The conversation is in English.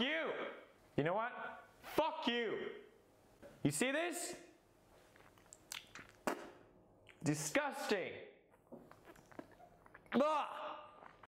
You. You know what? Fuck you. You see this? Disgusting. Ugh.